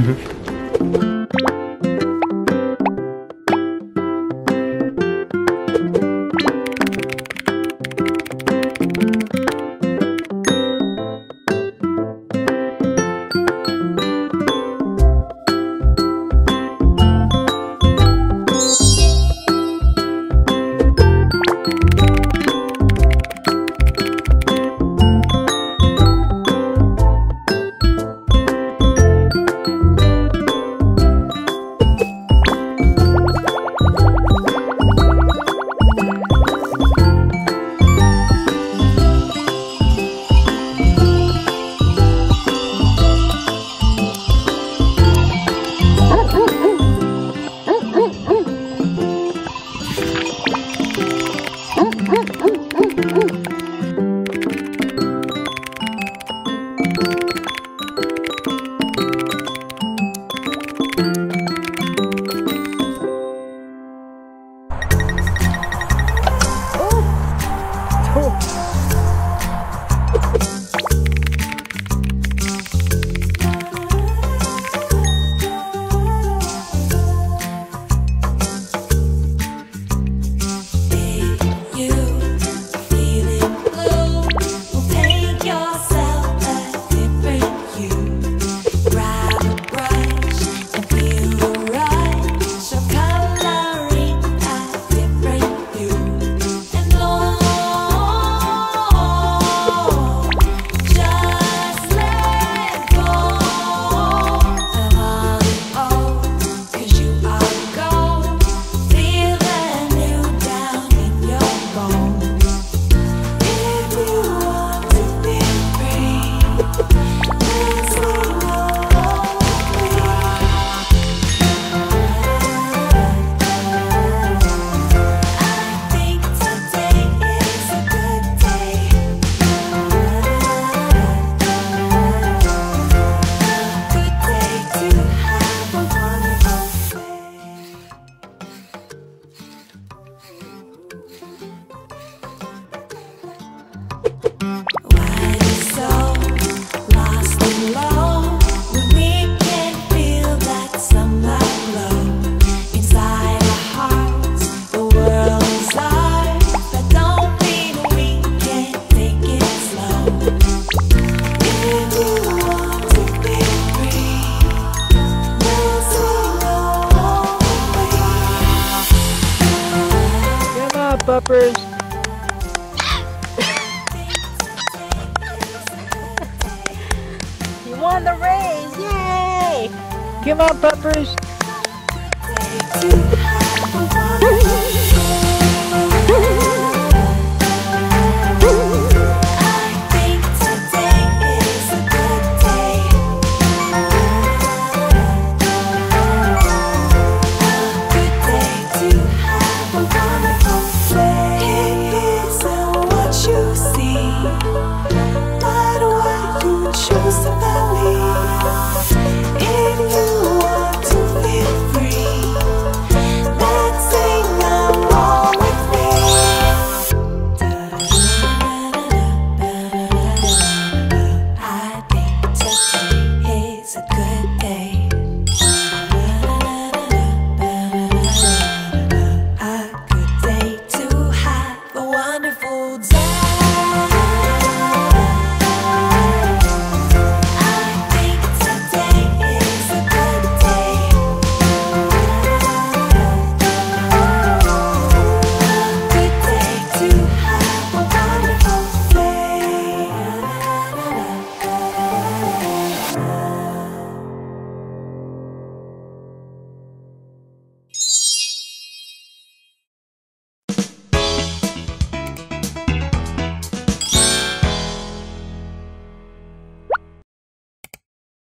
Mm-hmm. peppers. you won the race, yay! Come on, peppers.